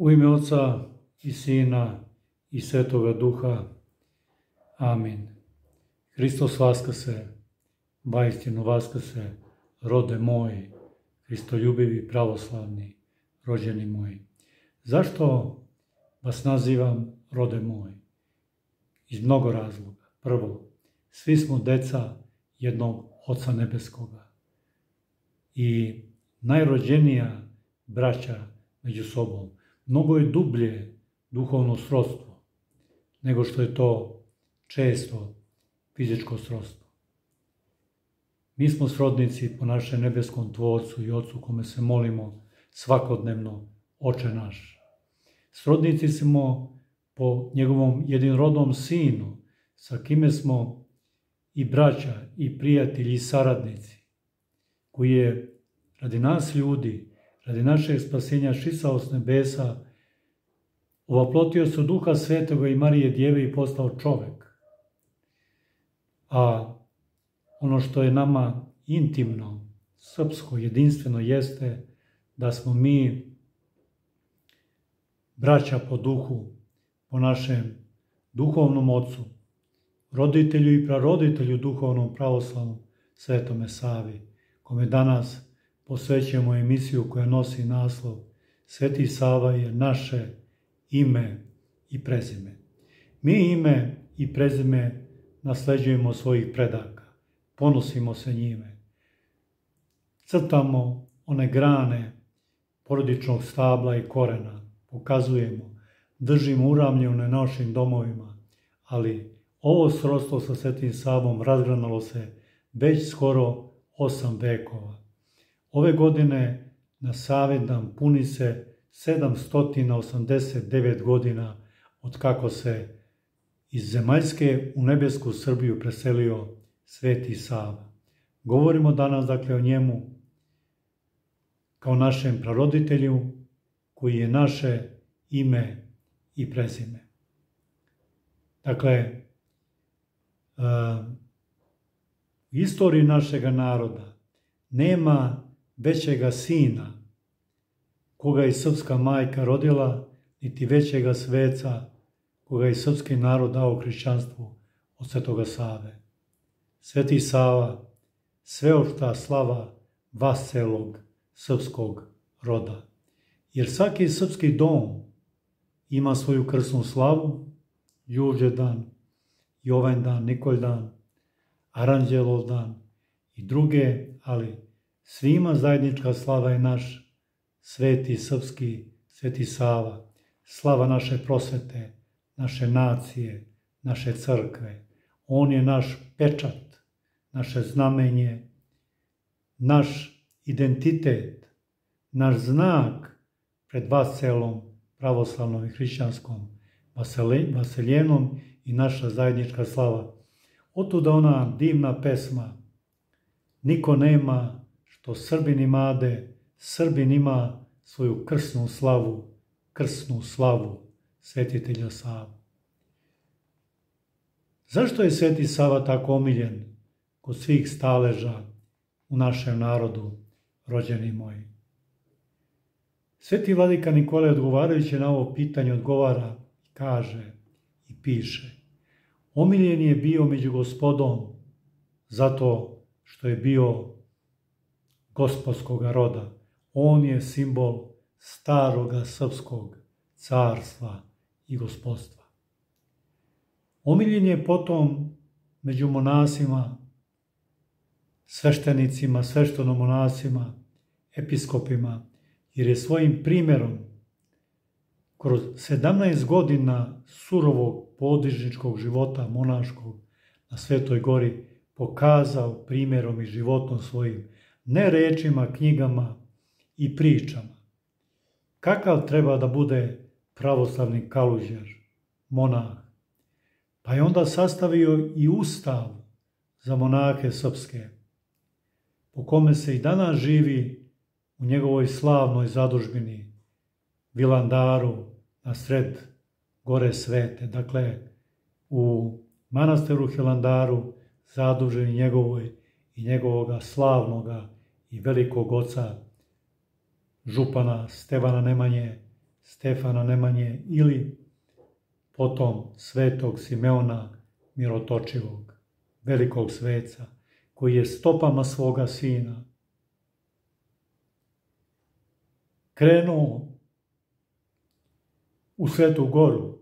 U ime Oca i Sina i Svetoga Duha. Amin. Hristos vaskase, vaistinu vaskase, rode moji, Hristoljubivi pravoslavni, rođeni moji. Zašto vas nazivam rode moji? Iz mnogo razloga. Prvo, svi smo deca jednog Oca Nebeskoga. I najrođenija braća među sobom. Mnogo je dublje duhovno srodstvo nego što je to često fizičko srodstvo. Mi smo srodnici po našem nebeskom tvorcu i ocu kome se molimo svakodnevno, oče naš. Srodnici smo po njegovom jedinrodnom sinu, sa kime smo i braća, i prijatelji, i saradnici, koji je radi nas ljudi, radi našeg spasenja šisao s nebesa, ovoplotio se duha svetoga i Marije djeve i postao čovek. A ono što je nama intimno, srpsko, jedinstveno jeste da smo mi braća po duhu, po našem duhovnom ocu, roditelju i praroditelju duhovnom pravoslavnom Svetome Savi, kome danas posvećujemo emisiju koja nosi naslov Sveti Sava je naše ime i prezime. Mi ime i prezime nasleđujemo svojih predaka, ponosimo se njime. Crtamo one grane porodičnog stabla i korena, pokazujemo, držimo uramlje na našim domovima, ali ovo srodstvo sa Svetim Savom razgranalo se već skoro osam vekova. Ove godine na Savedam puni se 789 godina od kako se iz zemaljske u nebesku Srbiju preselio Sveti Sava. Govorimo danas dakle o njemu kao našem praroditelju koji je naše ime i prezime. Dakle, u istoriji našega naroda nema većega sina koga je srpska majka rodila, niti većega sveca koga je srpski narod dao hrišćanstvu od Svetoga Save. Sveti Sava, sveopšta slava vaselog srpskog roda. Jer svaki srpski dom ima svoju krsnu slavu, Juže dan, Jovan dan, Nikolj dan, Aranđelov dan i druge, ali svima zajednička slava je naš sveti srpski, sveti Sava, slava naše prosvete, naše nacije, naše crkve. On je naš pečat, naše znamenje, naš identitet, naš znak pred vaselom pravoslavnom i hrišćanskom vaseljenom i naša zajednička slava. Otuda ona divna pesma Niko nema što Srbin imade, Srbin ima svoju krsnu slavu, krsnu slavu svetitelja Savu. Zašto je Sveti Sava tako omiljen kod svih staleža u našem narodu, rođeni moji? Sveti vladika Nikola odgovarajući na ovo pitanje odgovara kaže i piše Omiljen je bio među gospodom zato što je bio gospodskog roda. On je simbol staroga srpskog carstva i gospodstva. Omiljen je potom među monasima, sveštenicima, sveštenomonasima, episkopima, jer je svojim primjerom kroz 17 godina surovog podižničkog života monaškog na Svetoj gori pokazao primjerom i životom svojim, ne rečima, knjigama i pričama. Kakav treba da bude pravoslavni kaluđer, monah? Pa je onda sastavio i ustav za monahe srpske, po kome se i danas živi u njegovoj slavnoj zadužbini, Vilandaru, na sred gore svete, dakle u manastiru Hilandaru zaduženi njegovoj i njegovoga slavnoga i velikog oca župana Stevana Nemanje, Stefana Nemanje ili potom svetog Simeona Mirotočivog, velikog sveca, koji je stopama svoga sina krenuo u Svetu goru,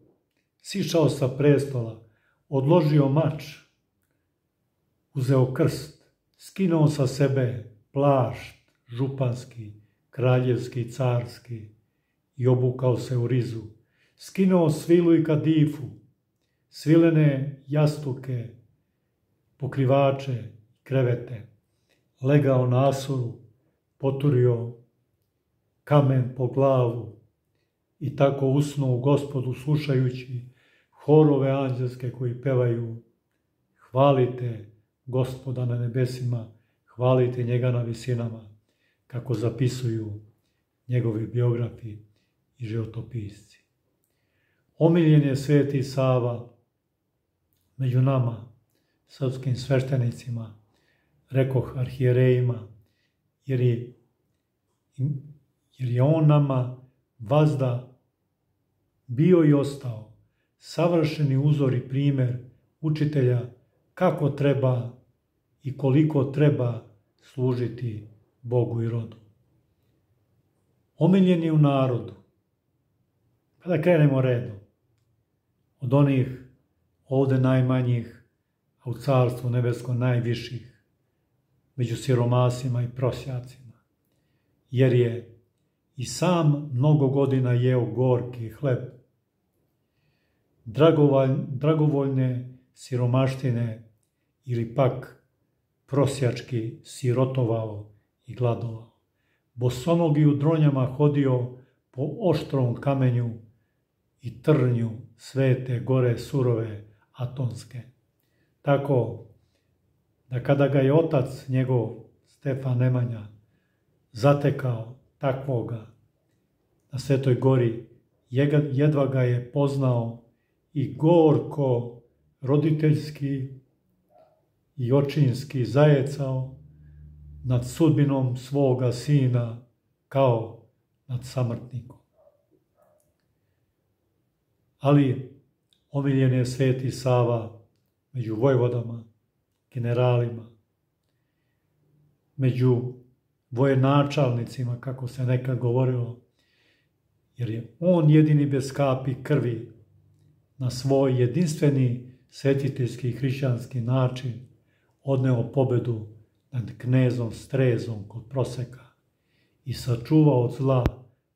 sišao sa prestola, odložio mač, uzeo krst, skinuo sa sebe plašt županski, kraljevski, carski i obukao se u rizu. Skinuo svilu i kadifu, svilene jastuke, pokrivače, krevete, legao na asuru, poturio kamen po glavu i tako usnuo gospodu slušajući horove anđelske koji pevaju Hvalite gospoda na nebesima, hvalite njega na visinama, kako zapisuju njegovi biografi i životopisci. Omiljen je sveti Sava među nama, srpskim sveštenicima, rekoh arhijerejima, jer je, jer je on nama vazda bio i ostao savršeni uzor i primer učitelja kako treba i koliko treba služiti Bogu i rodu. Omiljen je u narodu. Pa da krenemo redom. Od onih ovde najmanjih, a u carstvu nebesko najviših, među siromasima i prosjacima. Jer je i sam mnogo godina jeo gorki hleb, dragovoljne siromaštine ili pak prosjački sirotovao i gladovao. Bosonogi u dronjama hodio po oštrom kamenju i trnju svete gore surove atonske. Tako da kada ga je otac njegov Stefan Nemanja zatekao takvoga na Svetoj gori, jedva ga je poznao i gorko roditeljski i očinski zajecao nad sudbinom svoga sina kao nad samrtnikom. Ali omiljen je sveti Sava među vojvodama, generalima, među vojenačalnicima, kako se nekad govorilo, jer je on jedini bez kapi krvi na svoj jedinstveni svetiteljski hrišćanski način odneo pobedu nad knezom Strezom kod proseka i sačuvao od zla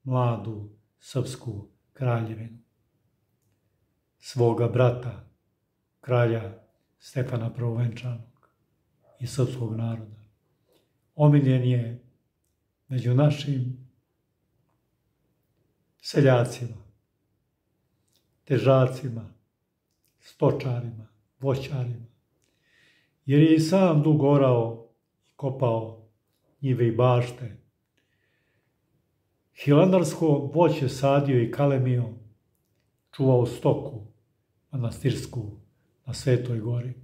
mladu srpsku kraljevinu. Svoga brata, kralja Stefana Prvovenčanog i srpskog naroda. Omiljen je među našim seljacima, težacima, stočarima, voćarima, jer je i sam dug orao i kopao njive i bašte. Hilandarsko voće sadio i kalemio, čuvao stoku manastirsku na Svetoj gori.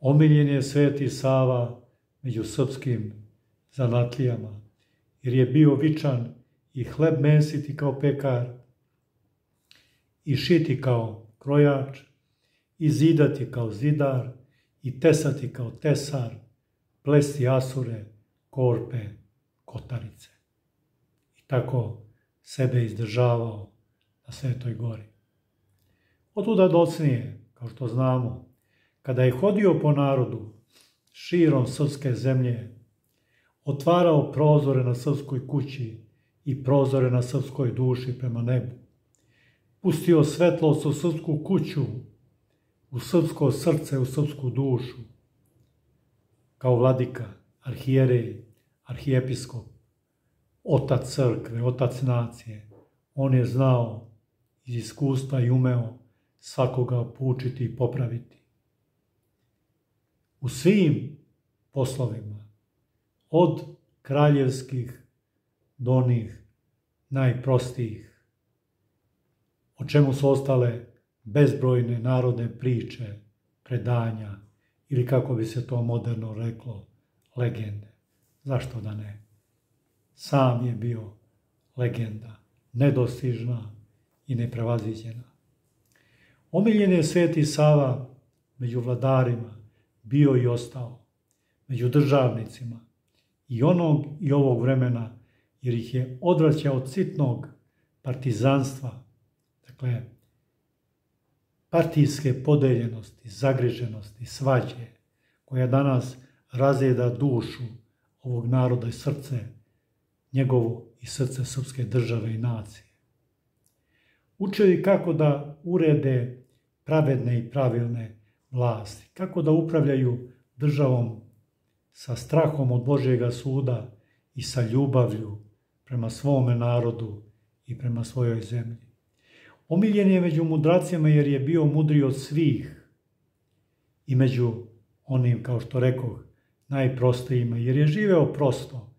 Omiljen je Sveti Sava među srpskim zanatlijama, jer je bio vičan i hleb mesiti kao pekar, i šiti kao krojač, i zidati kao zidar, i tesati kao tesar, plesti asure, korpe, kotarice. I tako sebe izdržavao na Svetoj gori. Otuda docnije, kao što znamo, kada je hodio po narodu, širom srpske zemlje, otvarao prozore na srpskoj kući i prozore na srpskoj duši prema nebu. Pustio svetlost u srpsku kuću, u srpsko srce, u srpsku dušu. Kao vladika, arhijerej, arhijepiskop, otac crkve, otac nacije, on je znao iz iskustva i umeo svakoga poučiti i popraviti. U svim poslovima, od kraljevskih do onih najprostijih, o čemu su ostale bezbrojne narodne priče, predanja ili kako bi se to moderno reklo, legende. Zašto da ne? Sam je bio legenda, nedostižna i neprevaziđena. Omiljen je sveti Sava među vladarima, bio i ostao, među državnicima i onog i ovog vremena, jer ih je odvraćao od sitnog partizanstva, dakle, partijske podeljenosti, zagriženosti, svađe, koja danas razjeda dušu ovog naroda i srce, njegovo i srce srpske države i nacije. Učevi kako da urede pravedne i pravilne vlasti, kako da upravljaju državom sa strahom od Božjega suda i sa ljubavlju prema svome narodu i prema svojoj zemlji. Omiljen je među mudracima jer je bio mudri od svih i među onim, kao što rekoh, najprostijima, jer je živeo prosto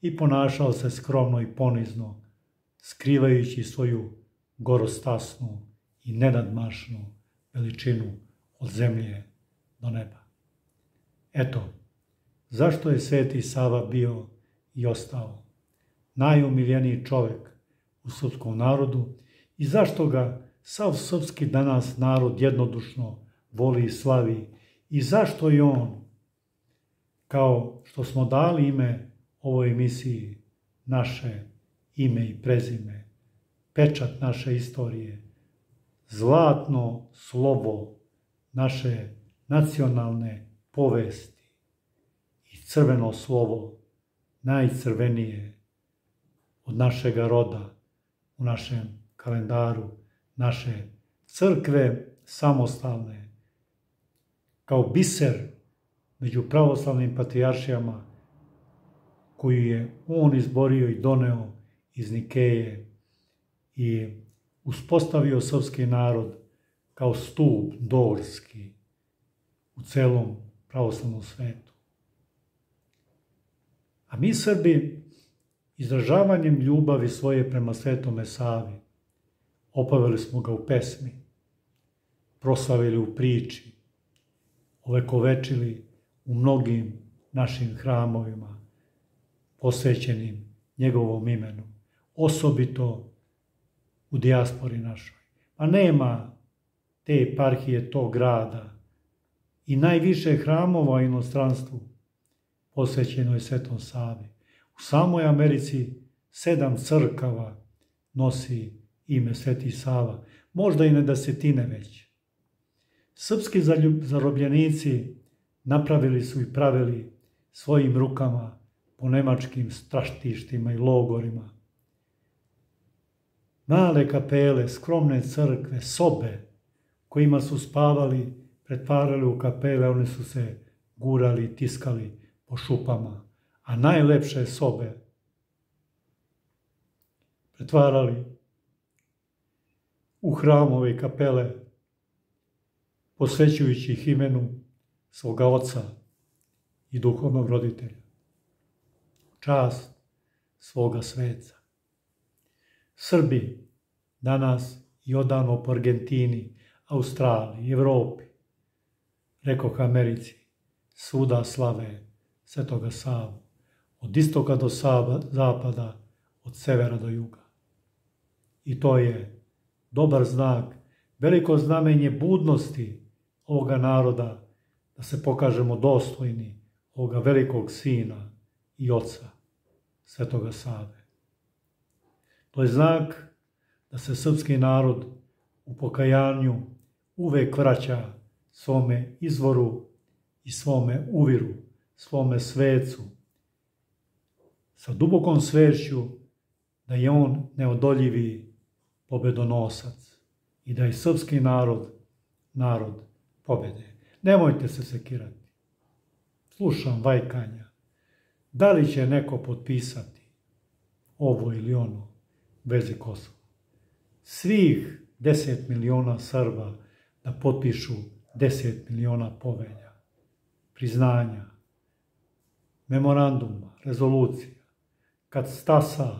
i ponašao se skromno i ponizno, skrivajući svoju gorostasnu i nenadmašnu veličinu od zemlje do neba. Eto, zašto je Sveti Sava bio i ostao najumiljeniji čovek u srpskom narodu i zašto ga sav srpski danas narod jednodušno voli i slavi i zašto je on, kao što smo dali ime ovoj emisiji, naše ime i prezime, pečat naše istorije, zlatno slovo naše nacionalne povesti i crveno slovo, najcrvenije od našega roda u našem kalendaru, naše crkve samostalne, kao biser među pravoslavnim patrijaršijama koju je on izborio i doneo iz Nikeje i uspostavio srpski narod kao stup dorski u celom pravoslavnom svetu. A mi Srbi, izražavanjem ljubavi svoje prema svetome Savi, opavili smo ga u pesmi, proslavili u priči, ovekovečili u mnogim našim hramovima, posvećenim njegovom imenu, osobito u dijaspori našoj. Pa nema te eparhije tog grada i najviše hramova u inostranstvu posvećeno je Svetom Savi. U samoj Americi sedam crkava nosi ime Sveti Sava, možda i ne desetine već. Srpski zarobljenici napravili su i pravili svojim rukama po nemačkim straštištima i logorima. Male kapele, skromne crkve, sobe kojima su spavali, pretvarali u kapele, oni su se gurali, tiskali po šupama, a najlepše sobe pretvarali u hramove i kapele, posvećujući ih imenu svoga oca i duhovnog roditelja. Čast svoga sveca. Srbi danas i odano po Argentini, Australiji, Evropi, rekoh Americi, svuda slave Svetoga Savu, od istoka do zapada, od severa do juga. I to je dobar znak, veliko znamenje budnosti ovoga naroda, da se pokažemo dostojni ovoga velikog sina i oca, Svetoga Save. To je znak da se srpski narod u pokajanju uvek vraća svome izvoru i svome uviru, svome svecu, sa dubokom svešću da je on neodoljivi pobedonosac i da je srpski narod narod pobede. Nemojte se sekirati. Slušam vajkanja. Da li će neko potpisati ovo ili ono vezi Kosova? Svih 10 miliona Srba da potpišu 10 miliona povelja, priznanja, memoranduma, rezolucija. Kad stasa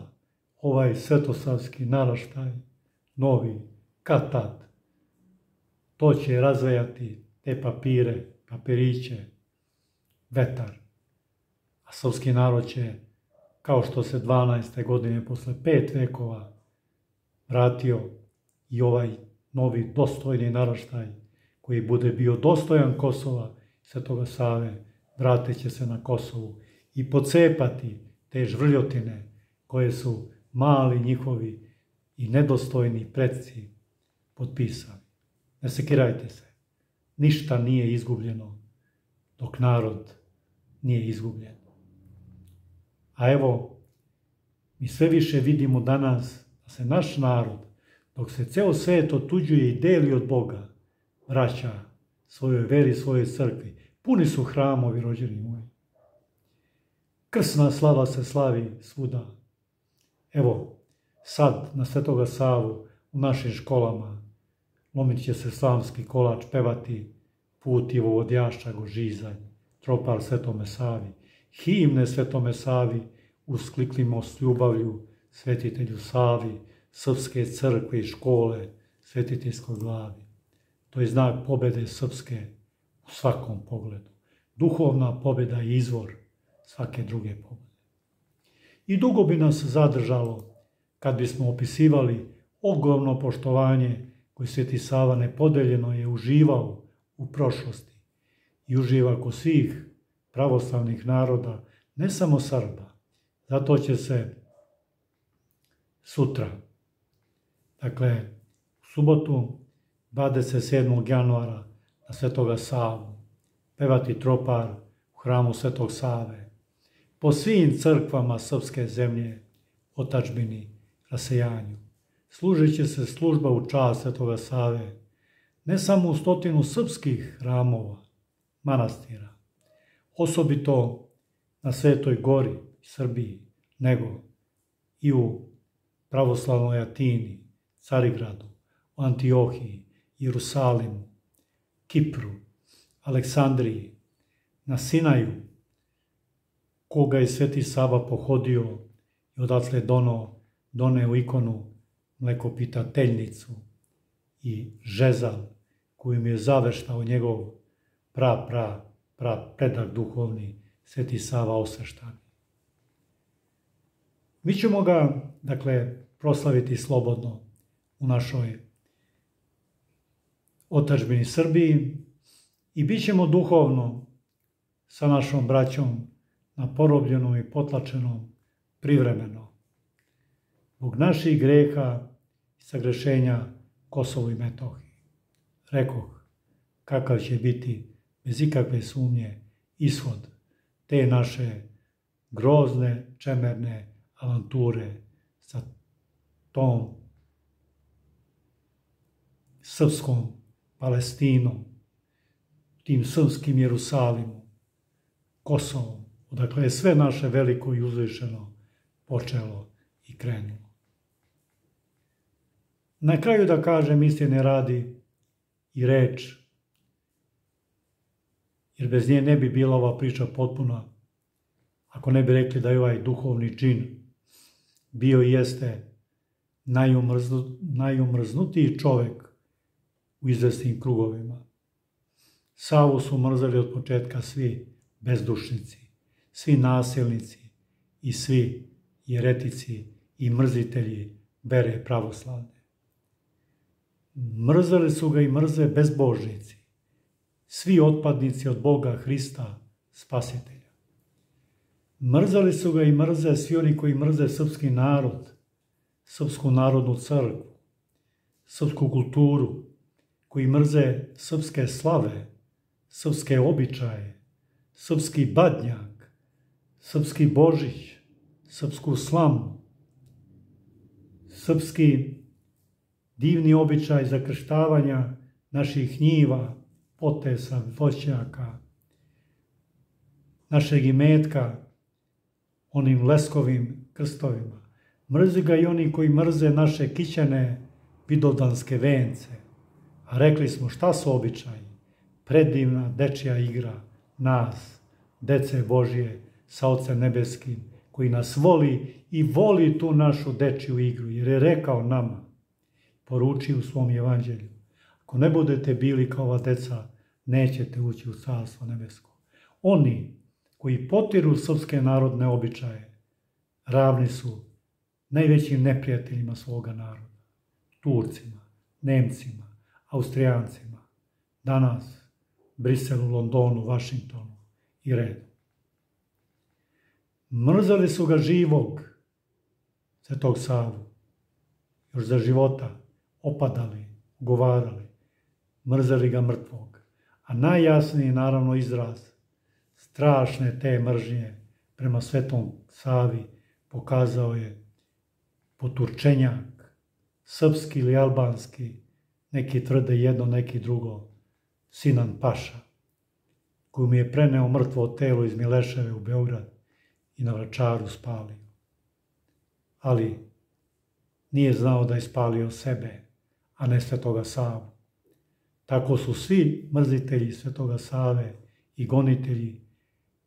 ovaj svetosavski naraštaj, novi, kad tad, to će razvejati te papire, papiriće, vetar. A srpski narod će, kao što se 12. godine posle pet vekova vratio i ovaj novi dostojni naraštaj koji bude bio dostojan Kosova Svetoga Save, vratit će se na Kosovu i pocepati te žvrljotine koje su mali njihovi i nedostojni predci potpisali. Ne sekirajte se. Ništa nije izgubljeno dok narod nije izgubljen. A evo, mi sve više vidimo danas da se naš narod, dok se ceo svet otuđuje i deli od Boga, vraća svojoj veri, svojoj crkvi. Puni su hramovi, rođeni moji. Krsna slava se slavi svuda. Evo, sad na Svetoga Savu u našim školama lomit će se slavski kolač pevati put i go žizanj, tropar Svetome Savi, himne Svetome Savi, uskliklimo s ljubavlju svetitelju Savi, srpske crkve i škole, svetiteljskoj glavi. To je znak pobede srpske u svakom pogledu. Duhovna pobeda je izvor svake druge pobede. I dugo bi nas zadržalo kad bismo opisivali ogromno poštovanje koje Sveti Sava nepodeljeno je uživao u prošlosti i uživa kod svih pravoslavnih naroda, ne samo Srba. Zato će se sutra, dakle, u subotu 27. januara na Svetoga Savu, pevati tropar u hramu Svetog Save, po svim crkvama srpske zemlje, otačbini, rasejanju. Služit će se služba u čast Svetoga Save, ne samo u stotinu srpskih hramova, manastira, osobito na Svetoj gori, Srbiji, nego i u pravoslavnoj Atini, Carigradu, u Antiohiji, Jerusalimu, Kipru, Aleksandriji, na Sinaju, koga je Sveti Sava pohodio i odatle dono, doneo ikonu mlekopitateljnicu i žezal koju mi je zaveštao njegov pra, pra, pra predak duhovni Sveti Sava Osveštani. Mi ćemo ga, dakle, proslaviti slobodno u našoj otačbini Srbiji i bit ćemo duhovno sa našom braćom na porobljenom i potlačenom privremeno. Bog naših greha i sagrešenja Kosovo i Metohiji. Rekoh, kakav će biti, bez ikakve sumnje, ishod te naše grozne, čemerne avanture sa tom srpskom Palestinom, tim srpskim Jerusalimom, Kosovom, odakle je sve naše veliko i uzvišeno počelo i krenulo. Na kraju da kažem istine radi i reč, jer bez nje ne bi bila ova priča potpuna, ako ne bi rekli da je ovaj duhovni čin bio i jeste najumrznu, najumrznutiji čovek u izvestnim krugovima. Savu su mrzali od početka svi bezdušnici, svi nasilnici i svi jeretici i mrzitelji bere pravoslavne. Mrzali su ga i mrze bezbožnici, svi otpadnici od Boga Hrista, spasitelja. Mrzali su ga i mrze svi oni koji mrze srpski narod, srpsku narodnu crkvu, srpsku kulturu, koji mrze srpske slave, srpske običaje, srpski badnjak, srpski božić, srpsku slamu, srpski divni običaj zakrštavanja naših njiva, potesa, voćnjaka, našeg imetka, onim leskovim krstovima. Mrzi ga i oni koji mrze naše kićene vidovdanske vence. A rekli smo šta su običaji? Predivna dečija igra nas, dece Božije, sa Otcem Nebeskim, koji nas voli i voli tu našu dečiju igru, jer je rekao nama, poruči u svom evanđelju, ako ne budete bili kao ova deca, nećete ući u carstvo nebesko. Oni koji potiru srpske narodne običaje, ravni su najvećim neprijateljima svoga naroda. Turcima, Nemcima, Austrijancima, danas Briselu, Londonu, Vašingtonu i redu. Mrzali su ga živog, Svetog Savu, još za života, opadali, govarali, mrzeli ga mrtvog. A najjasniji naravno izraz strašne te mržnje prema Svetom Savi pokazao je poturčenjak, srpski ili albanski, neki tvrde jedno, neki drugo, Sinan Paša, koji mi je preneo mrtvo telo iz Mileševe u Beograd i na vračaru spalio. Ali nije znao da je spalio sebe, ne Svetoga Savu. Tako su svi mrzitelji Svetoga Save i gonitelji,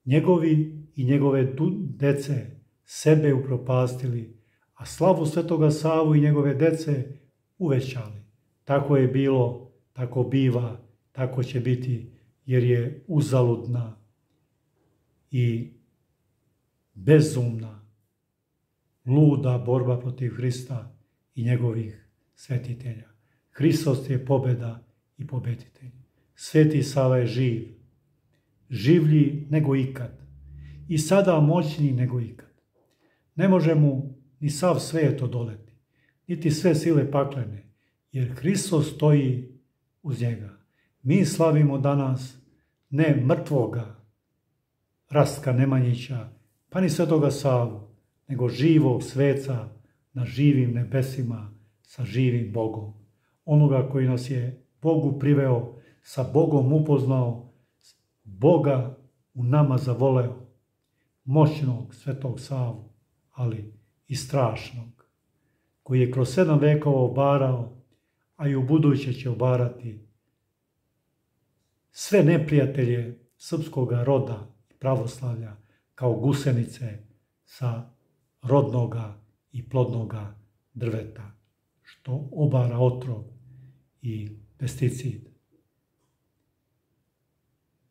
njegovi i njegove dece, sebe upropastili, a slavu Svetoga Savu i njegove dece uvećali. Tako je bilo, tako biva, tako će biti, jer je uzaludna i bezumna, luda borba protiv Hrista i njegovih svetitelja. Hristos je pobeda i pobeditelj. Sveti Sava je živ, življi nego ikad i sada moćniji nego ikad. Ne može mu ni sav svet odoleti, niti sve sile paklene, jer Hristos stoji uz njega. Mi slavimo danas ne mrtvoga Rastka Nemanjića, pa ni svetoga Savu, nego živog sveca na živim nebesima sa živim Bogom. Onoga koji nas je Bogu priveo, sa Bogom upoznao, Boga u nama zavoleo, moćnog svetog Savu, ali i strašnog, koji je kroz sedam vekova obarao, a i u buduće će obarati sve neprijatelje srpskog roda i pravoslavlja kao gusenice sa rodnoga i plodnoga drveta, što obara otrov i pesticid.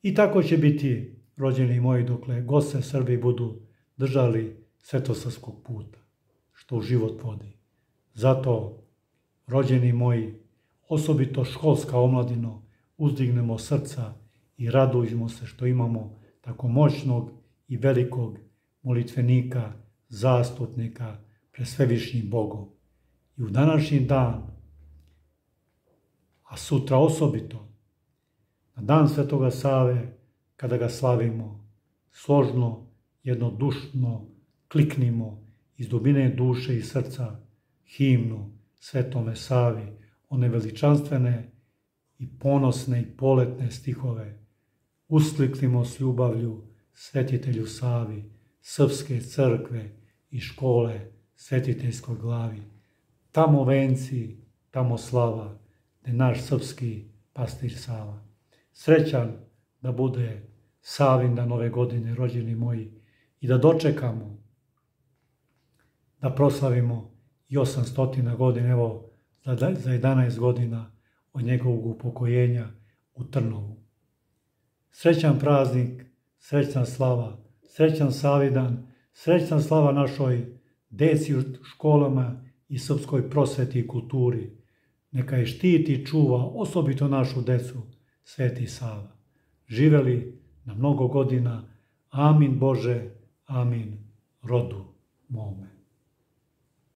I tako će biti, rođeni moji, dokle goste Srbi budu držali svetosavskog puta, što u život vodi. Zato, rođeni moji, osobito školska omladino, uzdignemo srca i radujemo se što imamo tako moćnog i velikog molitvenika, zastupnika pre svevišnjim Bogom. I u današnji dan, a sutra osobito, na dan Svetoga Save, kada ga slavimo, složno, jednodušno kliknimo iz dubine duše i srca himnu Svetome Savi, one veličanstvene i ponosne i poletne stihove. Uskliknimo s ljubavlju svetitelju Savi, srpske crkve i škole svetiteljskoj glavi. Tamo venci, tamo slava, gde naš srpski pastir Sava. Srećan da bude Savin da nove godine, rođeni moji, i da dočekamo da proslavimo i 800 godina, evo za 11 godina od njegovog upokojenja u Trnovu. Srećan praznik, srećna slava, srećan Savidan, srećna slava našoj deci u školama i srpskoj prosveti i kulturi. Neka je štiti i čuva osobito našu decu, Sveti Sava. Živeli na mnogo godina. Amin Bože, amin rodu mome.